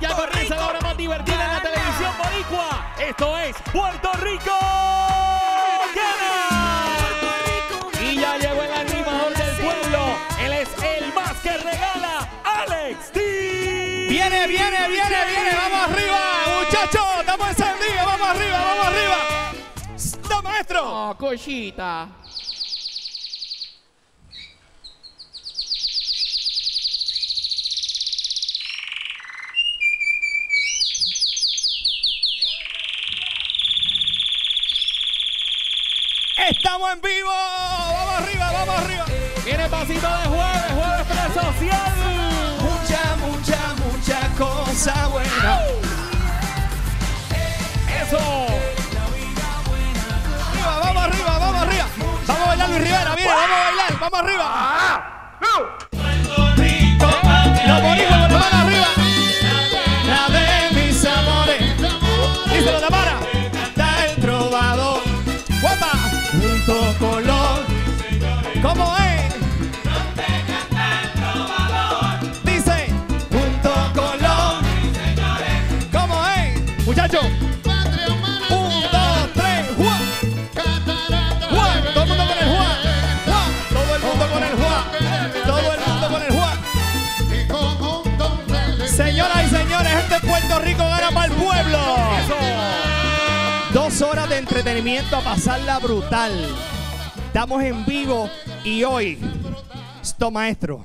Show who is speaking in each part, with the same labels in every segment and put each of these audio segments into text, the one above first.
Speaker 1: Ya comienza la hora más divertida en la televisión boricua. Esto es Puerto Rico. Gana. Y ya llegó el animador del pueblo. Él es el más que regala, Alex.
Speaker 2: Viene, viene, viene, viene. Vamos arriba, muchachos. Estamos encendidos. Vamos arriba, vamos arriba. ¡No, maestro!
Speaker 1: Oh, cosita.
Speaker 2: Estamos en vivo. Vamos arriba, vamos arriba.
Speaker 1: Viene pasito de jueves, jueves presocial.
Speaker 2: Mucha, mucha, mucha cosa buena.
Speaker 1: Eso.
Speaker 2: Arriba, vamos arriba, vamos arriba. Vamos a bailar Luis Rivera, mire, vamos a bailar, vamos arriba. Señoras y señores, este Puerto Rico gana para el pueblo. Dos horas de entretenimiento a pasarla brutal. Estamos en vivo y hoy, esto maestro.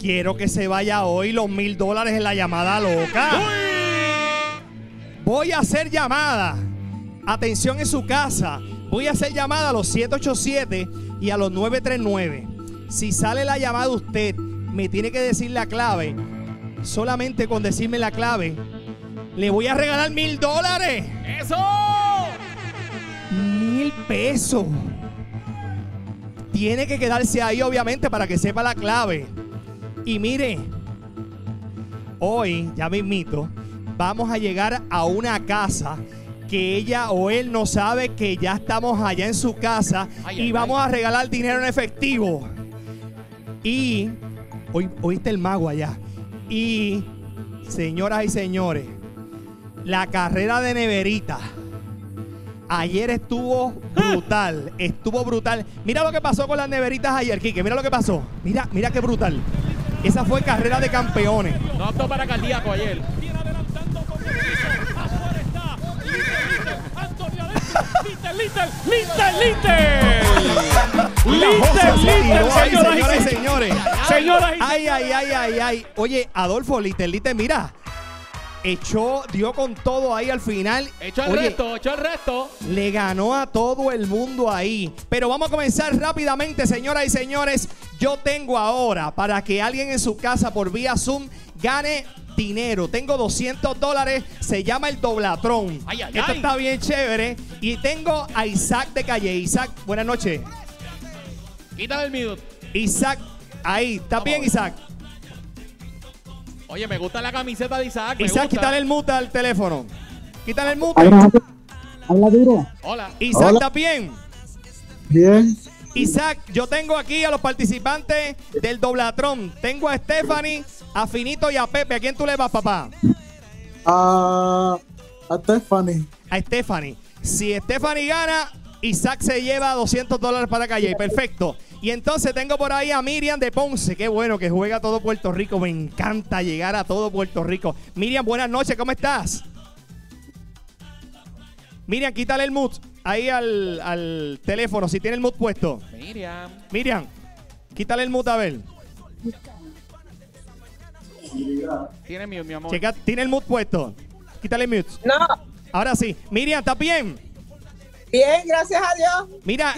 Speaker 2: Quiero que se vaya hoy los mil dólares en la llamada loca. Voy a hacer llamada. Atención en su casa. Voy a hacer llamada a los 787 y a los 939. Si sale la llamada usted, me tiene que decir la clave. Solamente con decirme la clave, le voy a regalar mil dólares.
Speaker 1: Eso.
Speaker 2: Mil pesos. Tiene que quedarse ahí, obviamente, para que sepa la clave. Y mire, hoy, ya mismito, vamos a llegar a una casa que ella o él no sabe que ya estamos allá en su casa
Speaker 1: Ay,
Speaker 2: y
Speaker 1: ay,
Speaker 2: vamos a regalar dinero en efectivo. Y hoy oíste el mago allá. Y señoras y señores, la carrera de neverita. Ayer estuvo brutal, estuvo brutal. Mira lo que pasó con las neveritas ayer, Kike. Mira lo que pasó. Mira, mira qué brutal. Esa fue carrera de campeones.
Speaker 1: No apto para cardíaco ayer. Little, little, little, little,
Speaker 2: ahí,
Speaker 1: señoras y
Speaker 2: señores.
Speaker 1: Señoras y
Speaker 2: Ay, ay, ay, ay, ay. Oye, Adolfo, Little, Little, mira. Echó, dio con todo ahí al final.
Speaker 1: Echó el
Speaker 2: Oye,
Speaker 1: resto, echó el resto.
Speaker 2: Le ganó a todo el mundo ahí. Pero vamos a comenzar rápidamente, señoras y señores. Yo tengo ahora para que alguien en su casa por vía Zoom gane dinero. Tengo 200 dólares. Se llama el Doblatrón.
Speaker 1: Ay, ay,
Speaker 2: Esto
Speaker 1: ay.
Speaker 2: está bien chévere. Y tengo a Isaac de Calle. Isaac, buenas noches.
Speaker 1: Quítale el mute.
Speaker 2: Isaac, ahí. ¿Está bien, Isaac?
Speaker 1: Oye, me gusta la camiseta de Isaac.
Speaker 2: Isaac,
Speaker 1: gusta.
Speaker 2: quítale el mute al teléfono. Quítale el mute.
Speaker 3: Habla, duro.
Speaker 1: Hola.
Speaker 2: Isaac. ¿está bien?
Speaker 3: Bien.
Speaker 2: Isaac, yo tengo aquí a los participantes del Doblatrón. Tengo a Stephanie, a Finito y a Pepe. ¿A quién tú le vas, papá?
Speaker 3: A, a Stephanie.
Speaker 2: A Stephanie. Si Stephanie gana, Isaac se lleva 200 dólares para Calle. Perfecto. Y entonces tengo por ahí a Miriam de Ponce. Qué bueno que juega todo Puerto Rico. Me encanta llegar a todo Puerto Rico. Miriam, buenas noches. ¿Cómo estás? Miriam, quítale el mute ahí al, al teléfono. Si tiene el mute puesto.
Speaker 1: Miriam.
Speaker 2: Miriam, quítale el mute a ver.
Speaker 1: Tiene mute, mi amor.
Speaker 2: Checa, tiene el mute puesto. Quítale el mute.
Speaker 4: No,
Speaker 2: Ahora sí. Miriam, ¿estás bien?
Speaker 4: Bien, gracias a Dios.
Speaker 2: Mira,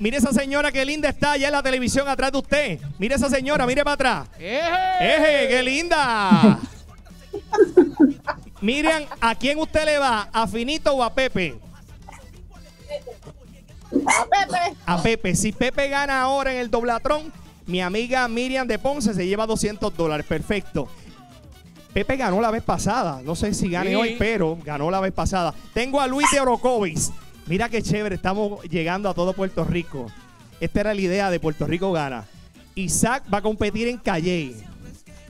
Speaker 2: mire esa señora que linda está allá en la televisión atrás de usted. Mire esa señora, mire para atrás.
Speaker 1: ¡Eje!
Speaker 2: ¡Eje, qué linda! Miriam, ¿a quién usted le va? ¿A Finito o a Pepe?
Speaker 4: A Pepe.
Speaker 2: A Pepe. Si Pepe gana ahora en el doblatrón, mi amiga Miriam de Ponce se lleva 200 dólares. Perfecto. Pepe ganó la vez pasada. No sé si gane
Speaker 1: Sí.
Speaker 2: hoy, pero ganó la vez pasada. Tengo a Luis de Orocovis. Mira qué chévere. Estamos llegando a todo Puerto Rico. Esta era la idea de Puerto Rico gana. Isaac va a competir en Calle.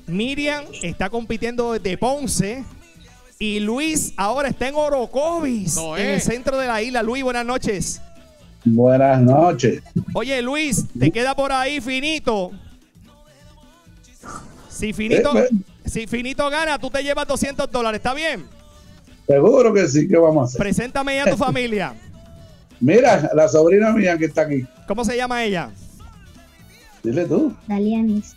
Speaker 2: Miriam está compitiendo desde Ponce. Y Luis ahora está en Orocovis,
Speaker 1: No
Speaker 2: en el centro de la isla. Luis, buenas noches.
Speaker 3: Buenas noches.
Speaker 2: Oye, Luis, te queda por ahí finito. Si finito,
Speaker 3: Eh,
Speaker 2: si finito gana, tú te llevas 200 dólares. ¿Está bien?
Speaker 3: Seguro que sí, ¿qué vamos a hacer?
Speaker 2: Preséntame ya a tu familia.
Speaker 3: Mira, la sobrina mía que está aquí.
Speaker 2: ¿Cómo se llama ella?
Speaker 3: Dile tú.
Speaker 5: Dalianis.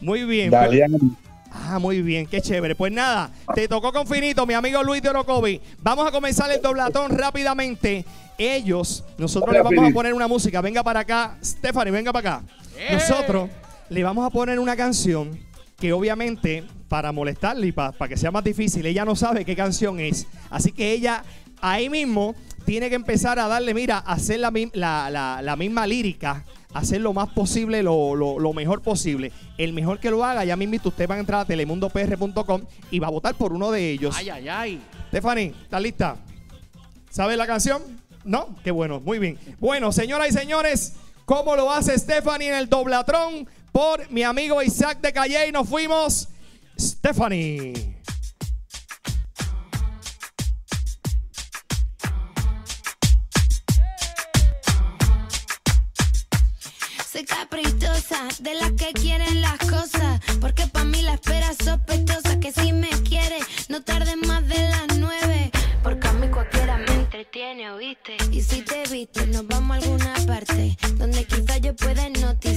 Speaker 2: Muy bien.
Speaker 3: Dalian.
Speaker 2: Ah, muy bien, qué chévere. Pues nada, te tocó con Finito, mi amigo Luis de Orocovi. Vamos a comenzar el doblatón rápidamente. Ellos, nosotros
Speaker 3: Hola,
Speaker 2: le vamos a poner una música. Venga para acá, Stephanie, venga para acá.
Speaker 1: ¡Eh!
Speaker 2: Nosotros le vamos a poner una canción que obviamente para molestarle y para que sea más difícil, ella no sabe qué canción es. Así que ella ahí mismo tiene que empezar a darle, mira, hacer la, mi- la- la- la misma lírica, hacer lo más posible, lo, lo- lo mejor posible. El mejor que lo haga, ya mismo usted va a entrar a telemundopr.com y va a votar por uno de ellos.
Speaker 1: Ay, ay, ay.
Speaker 2: Stephanie, ¿estás lista? ¿Sabes la canción? ¿No? Qué bueno, muy bien. Bueno, señoras y señores, ¿cómo lo hace Stephanie en el doblatrón? Por mi amigo Isaac de Calle y nos fuimos. Stephanie.
Speaker 5: De las que quieren las cosas. Porque pa' mí la espera es sospechosa. Que si me quiere, no tarde más de las nueve. Porque a mí cualquiera me entretiene, ¿oíste? Y si te viste, nos vamos a alguna parte. Donde quizás yo pueda hipnotizarte.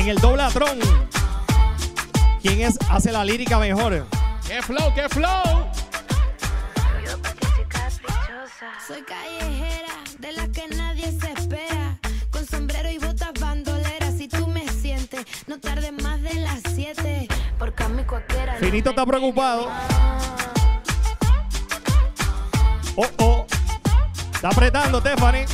Speaker 5: En el
Speaker 2: doblatrón. ¿Quién es, hace la lírica mejor?
Speaker 1: ¡Qué flow, qué flow!
Speaker 5: Soy callejera, de las que nadie se espera. Con sombrero y botas bandoleras. Si tú me sientes, no tardes más de las 7. Porque a mí cualquiera.
Speaker 2: Finito está preocupado. Oh, oh. Está apretando, Stephanie.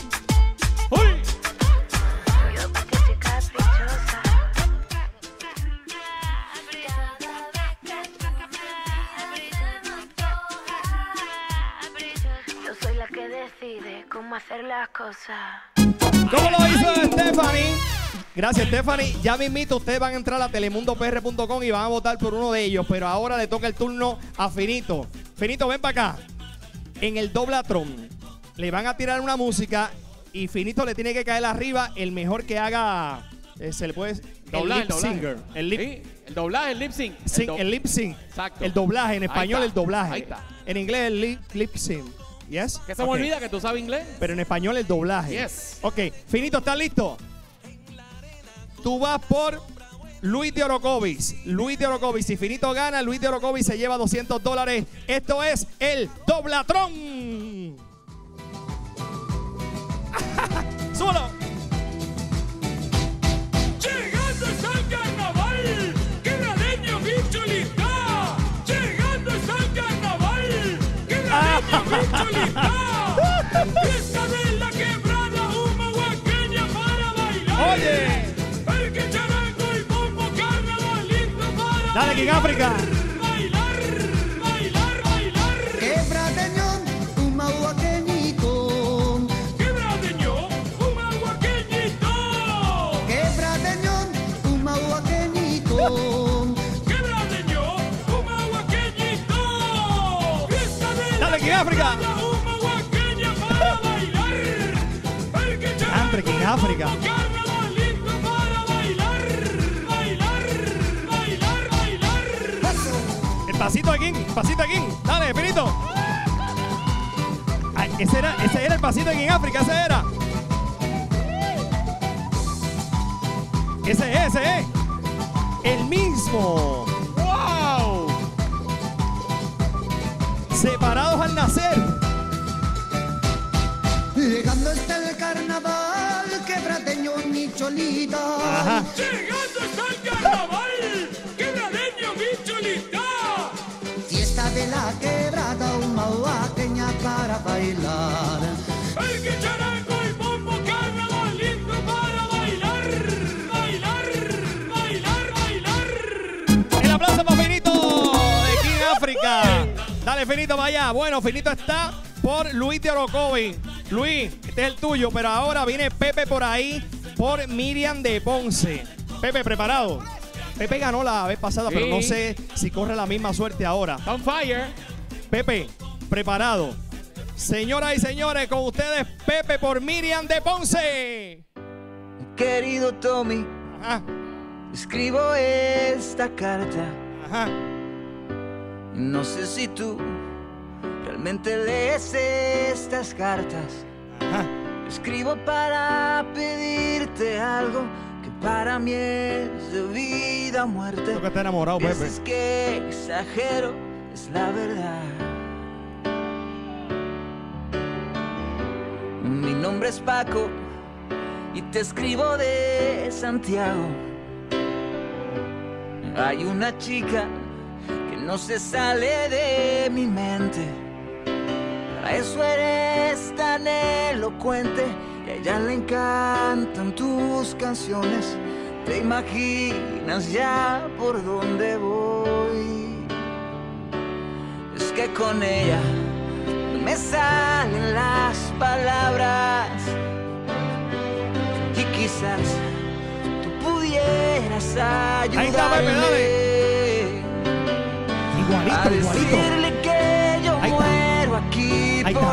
Speaker 5: Cómo hacer las cosas.
Speaker 2: ¿Cómo lo hizo Stephanie? Gracias, Stephanie. Ya mismito ustedes van a entrar a telemundopr.com y van a votar por uno de ellos. Pero ahora le toca el turno a Finito. Finito, ven para acá. En el doblatron le van a tirar una música y Finito le tiene que caer arriba el mejor que haga. eh, se le puede. El
Speaker 1: Doblaje,
Speaker 2: lip
Speaker 1: doblaje.
Speaker 2: singer. El lip,
Speaker 1: Sí, el doblaje, el lip sync.
Speaker 2: sing-
Speaker 1: do-
Speaker 2: el lip sync.
Speaker 1: Exacto.
Speaker 2: El doblaje. En
Speaker 1: Ahí
Speaker 2: español,
Speaker 1: está.
Speaker 2: el doblaje.
Speaker 1: Ahí está.
Speaker 2: En inglés, el lip, lip sync. ¿Yes?
Speaker 1: Que se me olvida que tú sabes inglés.
Speaker 2: Pero en español el doblaje.
Speaker 1: Yes.
Speaker 2: Ok, Finito, ¿estás listo? Tú vas por Luis de Orocovis. Luis de Orocovis. Si Finito gana, Luis de Orocovis se lleva 200 dólares. Esto es el Doblatrón.
Speaker 6: Fiesta de quebrada, una huaqueña para bailar.
Speaker 2: Oye.
Speaker 6: El que charango y bombo, para
Speaker 2: Dale,
Speaker 6: bailar,
Speaker 2: Dale, África. África.
Speaker 6: Carnavalito para bailar. Bailar, bailar, bailar.
Speaker 2: El pasito de King. Pasito King. Dale. Ay, ese, era, ese era el pasito de King África. Ese era. Ese es, ese es. El mismo.
Speaker 1: ¡Wow!
Speaker 2: Separados al nacer.
Speaker 7: Llegando está el carnaval, quebradeño mi cholita.
Speaker 2: Ajá.
Speaker 6: Llegando está el carnaval, quebradeño mi cholita.
Speaker 7: Fiesta de la quebrada, una huaqueña para bailar.
Speaker 6: El que charango y bombo carnaval lindo para bailar, bailar, bailar, bailar.
Speaker 2: El aplauso para Finito de King África. Dale, Finito, allá. Bueno, Finito está por Luis de Orocovi. Luis, este es el tuyo, pero ahora viene Pepe por ahí por Miriam de Ponce. Pepe, ¿preparado? Pepe ganó la vez pasada, pero no sé si corre la misma suerte ahora.
Speaker 1: On fire.
Speaker 2: Pepe, preparado. Señoras y señores, con ustedes Pepe por Miriam de Ponce.
Speaker 8: Querido Tommy,
Speaker 2: Ajá,
Speaker 8: escribo esta carta.
Speaker 2: ajá.
Speaker 8: No sé si tú realmente lees estas cartas.
Speaker 2: Ajá.
Speaker 8: Escribo para pedirte algo que para mí es de vida o muerte.
Speaker 2: Creo que está enamorado, Pepe.
Speaker 8: Dices que exagero, es la verdad. Mi nombre es Paco y te escribo de Santiago. Hay una chica que no se sale de mi mente. Para eso eres tan elocuente y a ella le encantan tus canciones. Te imaginas ya por dónde voy. Es que con ella no me salen las palabras y quizás tú pudieras ayudarme.
Speaker 2: Ahí está, dale. Igualito,
Speaker 8: A
Speaker 2: igualito.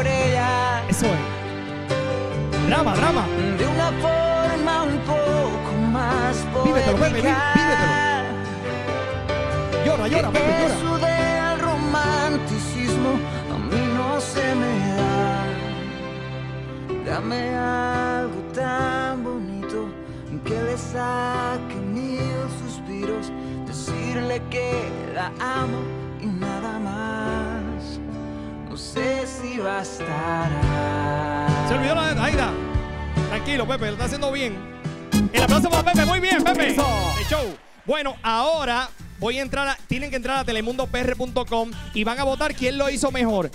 Speaker 8: Por ella.
Speaker 2: Eso es. Drama, drama.
Speaker 8: De una forma un poco más
Speaker 2: Vívetelo, Pepe,
Speaker 8: poética.
Speaker 2: ví- vívetelo. Llora, llora, Pepe, llora.
Speaker 8: Eso del romanticismo a mí no se me da. Dame algo tan bonito que le saque mil suspiros. Decirle que la amo y nada más. No sé si bastará.
Speaker 2: Se olvidó la Ahí está. Tranquilo, Pepe, lo está haciendo bien. El aplauso para Pepe, muy bien, Pepe.
Speaker 1: Eso.
Speaker 2: Show. Bueno, ahora voy a entrar a, tienen que entrar a telemundopr.com y van a votar quién lo hizo mejor.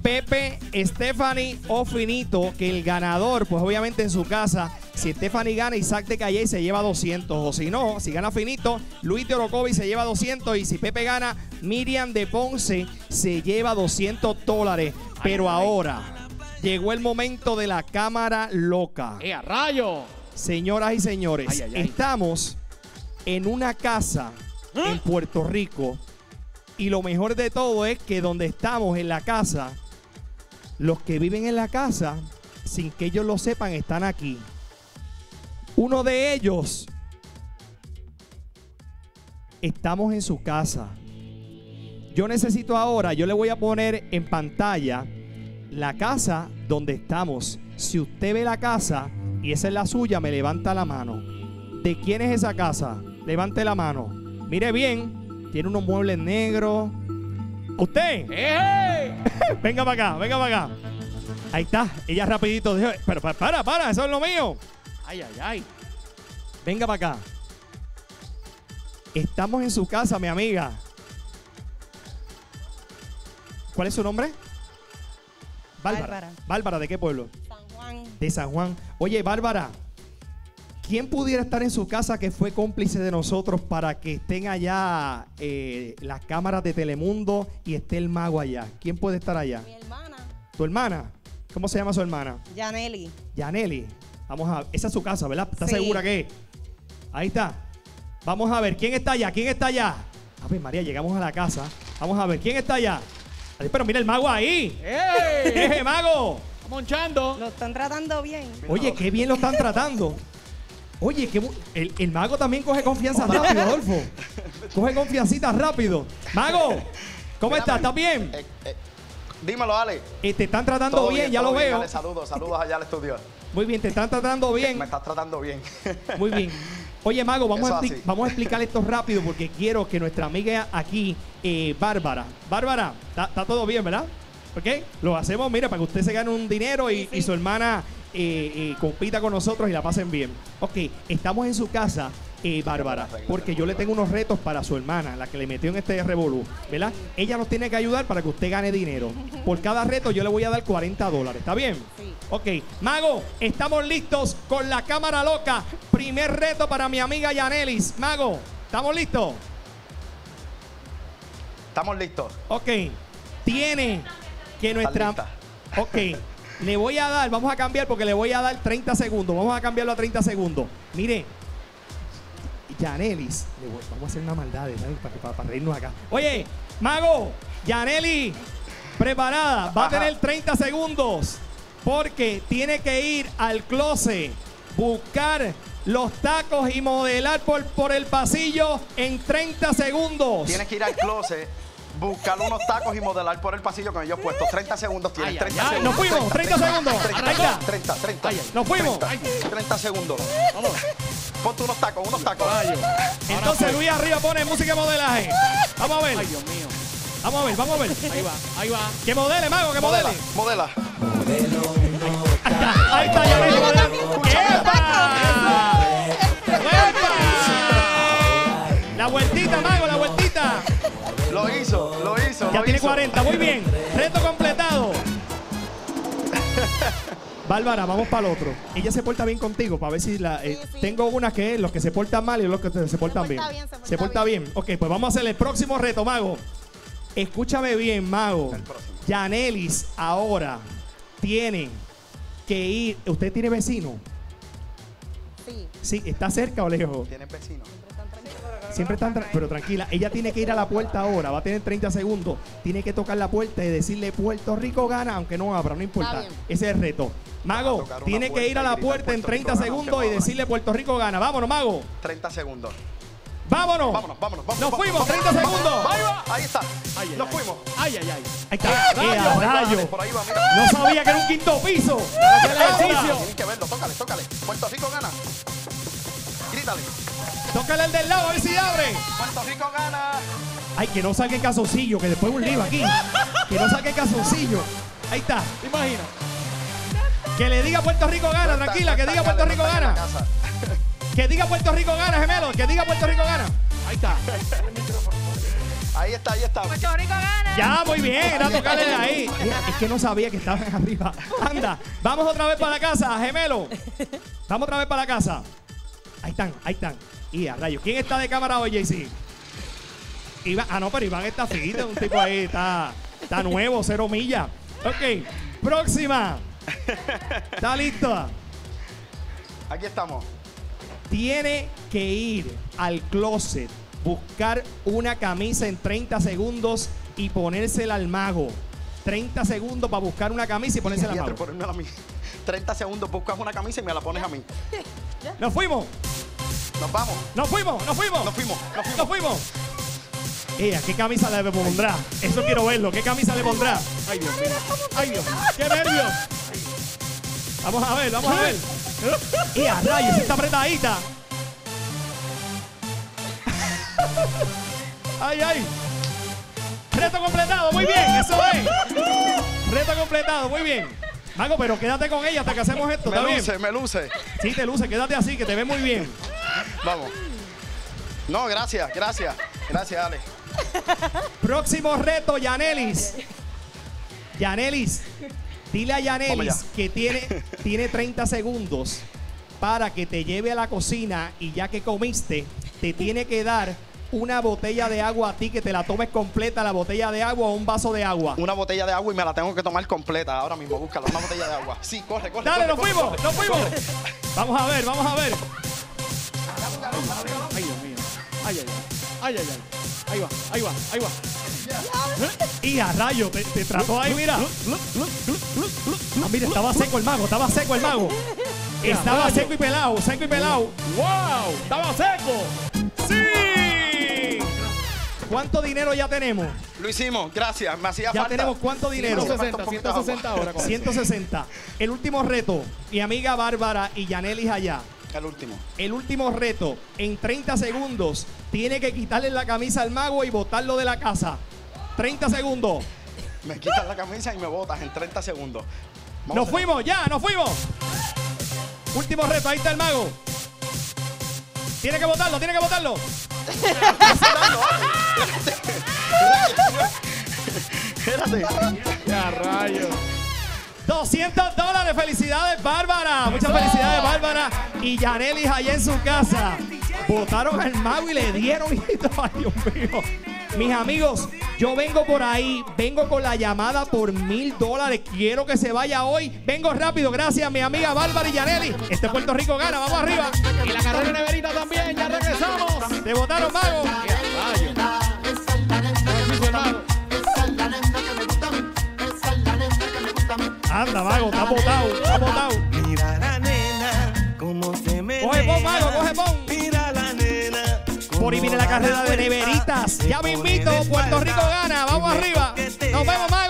Speaker 2: Pepe, Stephanie o Finito, que el ganador, pues obviamente en su casa, si Stephanie gana, Isaac de Calle se lleva 200. O si no, si gana Finito, Luis de Orocovi se lleva 200. Y si Pepe gana, Miriam de Ponce se lleva 200 dólares. Pero ahora llegó el momento de la cámara loca.
Speaker 1: ¡Eh, a rayo!
Speaker 2: Señoras y señores,
Speaker 1: Ay, ay, ay.
Speaker 2: estamos en una casa en Puerto Rico y lo mejor de todo es que donde estamos en la casa, los que viven en la casa, sin que ellos lo sepan, están aquí. Uno de ellos, estamos en su casa. Yo necesito ahora, yo le voy a poner en pantalla la casa donde estamos. Si usted ve la casa y esa es la suya, me levanta la mano. ¿De quién es esa casa? Levante la mano. Mire bien, tiene unos muebles negros. ¿Usted?
Speaker 1: ¡Eh!
Speaker 2: venga para acá, venga para acá. Ahí está, ella rapidito dijo, pero pa- para, para, eso es lo mío.
Speaker 1: ¡Ay, ay, ay!
Speaker 2: Venga para acá. Estamos en su casa, mi amiga. ¿Cuál es su nombre? Bárbara.
Speaker 9: Bárbara.
Speaker 2: Bárbara, ¿de qué pueblo?
Speaker 9: San Juan.
Speaker 2: De San Juan. Oye, Bárbara, ¿quién pudiera estar en su casa que fue cómplice de nosotros para que estén allá eh, las cámaras de Telemundo y esté el mago allá? ¿Quién puede estar allá?
Speaker 9: Mi hermana,
Speaker 2: ¿Tu hermana? ¿Cómo se llama su hermana?
Speaker 9: Yaneli.
Speaker 2: Yaneli. Vamos a Esa es su casa, ¿verdad? ¿Estás
Speaker 9: Sí.
Speaker 2: segura que es? Ahí está. Vamos a ver, ¿quién está allá? ¿Quién está allá? A ver, María, llegamos a la casa. Vamos a ver, ¿quién está allá? Ay, pero mira el mago ahí.
Speaker 1: ¡Eh!
Speaker 2: ¡Eje, mago!
Speaker 1: ¡Está monchando!
Speaker 9: Lo están tratando bien.
Speaker 2: Oye, qué bien lo están tratando. Oye, que el, el mago también coge confianza rápido, Adolfo. Coge confiancita rápido. Mago, ¿cómo estás? ¿Estás bien?
Speaker 10: Eh, eh, dímelo, Ale.
Speaker 2: Eh, te están tratando bien, ya lo veo.
Speaker 10: Ale, saludos, saludos allá al estudio.
Speaker 2: Muy bien, te están tratando bien.
Speaker 10: Me estás tratando bien.
Speaker 2: Muy bien. Oye, Mago, vamos, a, vamos a explicar esto rápido porque quiero que nuestra amiga aquí, eh, Bárbara. Bárbara, ¿está todo bien, verdad? ¿Ok? Lo hacemos, mira, para que usted se gane un dinero y, y su hermana eh, eh, compita con nosotros y la pasen bien. Ok, estamos en su casa, eh, Bárbara, porque yo le tengo unos retos para su hermana, la que le metió en este revolú, ¿verdad? Ella nos tiene que ayudar para que usted gane dinero. Por cada reto yo le voy a dar 40 dólares, ¿está bien?
Speaker 4: Sí.
Speaker 2: Ok, Mago, estamos listos con la cámara loca. Primer reto para mi amiga Yanelis. Mago, ¿estamos listos?
Speaker 10: Estamos listos.
Speaker 2: Ok, tiene que nuestra... Ok, le voy a dar, vamos a cambiar porque le voy a dar 30 segundos. Vamos a cambiarlo a 30 segundos. Mire, Yanelis, vamos a hacer una maldad para, para- para reírnos acá. Oye, Mago, Yanelis, preparada, va a tener 30 segundos porque tiene que ir al closet, buscar los tacos y modelar por, por el pasillo en 30 segundos.
Speaker 10: Tienes que ir al closet, buscar unos tacos y modelar por el pasillo con ellos puestos. 30 segundos tienes.
Speaker 1: Ay, ay,
Speaker 10: 30
Speaker 1: ay.
Speaker 10: segundos.
Speaker 2: Nos fuimos, 30 segundos.
Speaker 10: 30,
Speaker 2: Ahí está.
Speaker 10: 30, 30.
Speaker 2: Nos fuimos.
Speaker 10: 30, 30 segundos. Ponte unos tacos, unos tacos.
Speaker 2: Entonces Luis arriba pone música de modelaje. Vamos a ver.
Speaker 1: Ay, Dios mío.
Speaker 2: Vamos a ver, vamos a ver.
Speaker 1: Ahí va, ahí va.
Speaker 2: Que modele, mago, que modele.
Speaker 10: modela.
Speaker 2: Ahí está, ahí está, ya ves, modela. ¡Epa! ¡Epa! La vueltita, mago, la vueltita.
Speaker 10: Lo hizo, lo hizo.
Speaker 2: Ya
Speaker 10: lo
Speaker 2: tiene
Speaker 10: hizo.
Speaker 2: 40, muy bien. Reto completado. Bárbara, vamos para el otro. Ella se porta bien contigo para ver si la. eh,
Speaker 4: Sí, sí.
Speaker 2: Tengo una que es los que se portan mal y los que se portan bien.
Speaker 4: porta bien, se porta
Speaker 2: Se porta bien. Ok, pues vamos a hacer el próximo reto, Mago. Escúchame bien, Mago.
Speaker 10: El próximo.
Speaker 2: Yanelis ahora tiene que ir. ¿Usted tiene vecino?
Speaker 4: Sí.
Speaker 2: Sí, ¿está cerca o lejos?
Speaker 10: Tienes vecino.
Speaker 2: Siempre están, tra- pero tranquila, ella tiene que ir a la puerta ahora, va a tener 30 segundos, tiene que tocar la puerta y decirle Puerto Rico gana, aunque no abra, no importa. Ese es el reto. Mago, tiene que ir a la puerta en
Speaker 10: Puerto
Speaker 2: 30
Speaker 10: Rico gana,
Speaker 2: segundos y decirle Puerto Rico gana. Vámonos, Mago.
Speaker 10: 30 segundos.
Speaker 2: Vámonos.
Speaker 10: Vámonos, vámonos, vámonos.
Speaker 2: Nos fuimos,
Speaker 10: vámonos,
Speaker 2: 30
Speaker 10: vámonos.
Speaker 2: segundos.
Speaker 10: Ahí va, ahí está.
Speaker 1: Ay, ay,
Speaker 10: Nos
Speaker 1: ay.
Speaker 10: fuimos.
Speaker 1: Ay, ay, ay.
Speaker 2: Ahí está. ¡Eh, a
Speaker 10: Ahí va,
Speaker 2: rayo!
Speaker 10: Por ahí va, mira.
Speaker 2: No sabía que era un quinto piso.
Speaker 1: ejercicio.
Speaker 10: Tienen que verlo, tócale, tócale. Puerto Rico gana. Grítale.
Speaker 2: Tócale el del lado, a ver si abre.
Speaker 10: Puerto Rico gana.
Speaker 2: Ay, que no saque calzoncillo, que después un lío aquí. Que no saque calzoncillo. Ahí está.
Speaker 1: Imagina.
Speaker 2: Que le diga Puerto Rico gana,
Speaker 10: Cuenta,
Speaker 2: tranquila, que diga Puerto Rico gana. Que diga Puerto Rico gana, gemelo. Que diga Puerto Rico gana.
Speaker 1: Ahí está.
Speaker 10: Ahí está, ahí está.
Speaker 2: Ya, muy bien, era tocarle de ahí. Mira, es que no sabía que estaban arriba. Anda, vamos otra vez para la casa, gemelo. Vamos otra vez para la casa. Ahí están, ahí están. Y a rayo. ¿Quién está de cámara hoy, JC? Iván, ah, no, pero Iván está fito, un tipo ahí, está, está nuevo, cero millas. Ok, próxima. ¿Está lista?
Speaker 10: Aquí estamos.
Speaker 2: Tiene que ir al closet, buscar una camisa en 30 segundos y ponérsela al mago. 30 segundos para buscar una camisa y ponérsela al mago.
Speaker 10: ponérmela a mí. 30 segundos, buscas una camisa y me la pones a mí.
Speaker 2: ¡Nos fuimos!
Speaker 10: Nos vamos.
Speaker 2: ¡Nos fuimos! ¡Nos fuimos!
Speaker 10: Nos fuimos, nos fuimos.
Speaker 2: ¡Nos fuimos! Ea, ¿qué camisa le pondrá? Eso quiero verlo. ¿Qué camisa le pondrá?
Speaker 1: Ay, Dios mío.
Speaker 2: ¡Ay, Dios! ¡Qué nervios! Vamos a ver, vamos a ver. ¡Ea, rayos! Está apretadita. ¡Ay, ay! Reto completado, muy bien, eso es. Reto completado, muy bien. Mago, pero quédate con ella hasta que hacemos esto,
Speaker 10: Me luce, me luce.
Speaker 2: Sí, te luce, quédate así, que te ve muy bien.
Speaker 10: Vamos. No, gracias, gracias. Gracias, Ale.
Speaker 2: Próximo reto, Yanelis. Yanelis, dile a Yanelis que tiene, tiene 30 segundos para que te lleve a la cocina y ya que comiste, te tiene que dar una botella de agua a ti, que te la tomes completa, la botella de agua o un vaso de agua.
Speaker 10: Una botella de agua y me la tengo que tomar completa. Ahora mismo, búscala, una botella de agua. Sí, corre, corre.
Speaker 2: Dale,
Speaker 10: corre,
Speaker 2: nos
Speaker 10: corre,
Speaker 2: fuimos,
Speaker 10: corre.
Speaker 2: nos fuimos. Vamos a ver, vamos a ver.
Speaker 1: Ay, Dios mío. Ay, ay, ay. Ay, ay, ay. Ahí va, ahí va, ahí va.
Speaker 2: Y a rayo, te, te trató ahí, mira. Ah, mira, estaba seco el mago, estaba seco el mago. Estaba seco y pelado, seco y pelado.
Speaker 1: ¡Wow! ¡Estaba seco!
Speaker 2: ¡Sí! ¿Cuánto dinero ya tenemos?
Speaker 10: Lo hicimos, gracias. Me hacía
Speaker 2: Ya
Speaker 10: falta.
Speaker 2: tenemos cuánto dinero.
Speaker 10: Sí, me hace
Speaker 1: 160,
Speaker 10: falta un poquito de
Speaker 1: 160
Speaker 10: agua.
Speaker 1: ahora. con eso.
Speaker 2: 160. El último reto, mi amiga Bárbara y Yanelis allá.
Speaker 10: El último.
Speaker 2: El último reto, en 30 segundos, tiene que quitarle la camisa al mago y botarlo de la casa. 30 segundos.
Speaker 10: Me quitas la camisa y me botas en 30 segundos. Vamos
Speaker 2: Nos fuimos, ya, nos fuimos. Último reto, ahí está el mago. Tiene que votarlo, tiene que votarlo.
Speaker 10: Espérate.
Speaker 1: Ya rayos.
Speaker 2: 200 dólares, felicidades Bárbara, muchas felicidades Bárbara y Yanelis allá en su casa. Votaron al mago y le dieron. Ay, Dios mío. Mis amigos, yo vengo por ahí, vengo con la llamada por mil dólares. Quiero que se vaya hoy. Vengo rápido, gracias mi amiga Bárbara y Yanelis. Este Puerto Rico gana, vamos arriba.
Speaker 1: Y la carrera neverita también, ya regresamos.
Speaker 2: Te votaron, mago. Anda, mago, está votado, está votado.
Speaker 9: Mira la nena, cómo se me
Speaker 2: Coge pon, mago, coge pon.
Speaker 9: Mira la nena.
Speaker 2: Por ahí viene la carrera de neveritas. Ya me invito, Puerto Rico gana, vamos arriba. Nos vemos, mago,